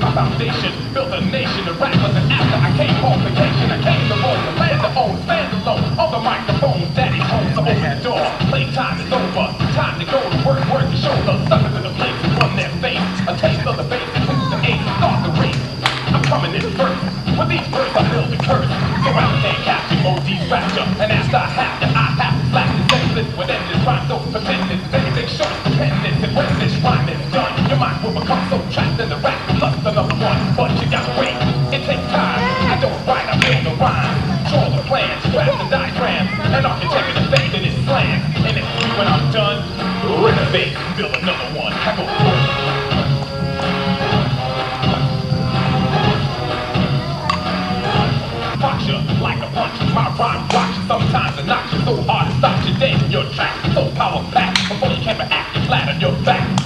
foundation. Built a nation of rappers, and after I came home vacation, I came to roll the land to own, stand alone. On the microphone, daddy's home, so open the door. Playtime is over, time to go to work, work to show the. Suckers in the place who run their face. A taste of the bass, who's the ace, start the race. I'm coming in first. With these words, I build a curse. So I can't capture OD fracture. And after I have to, I have to slash the senseless with endless rhyme. So pretending, anything short of dependence. And when this rhyme is done, your mind will become so trapped in the rap. Draft the diagrams. An architect is in his plan. And if when I'm done, renovate, build another one. Go Punch you like a punch. My rhyme rocks sometimes and knocks you so hard it stops you dead in your tracks. So power packed before you can react, you flat on your back.